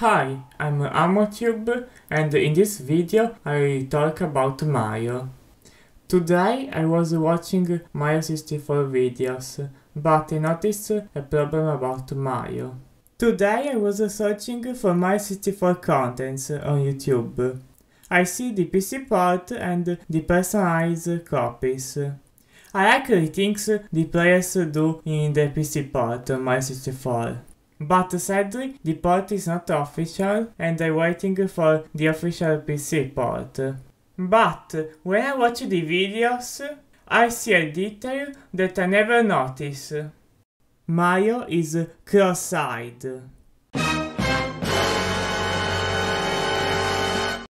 Hi, I'm ImoTube and in this video I talk about Mario. Today I was watching Mario 64 videos, but I noticed a problem about Mario. Today I was searching for Mario 64 contents on YouTube. I see the PC port and the personalized copies. I like the things the players do in the PC port on Mario 64. But sadly, the port is not official and I'm waiting for the official PC port. But when I watch the videos, I see a detail that I never noticed. Mario is cross-eyed.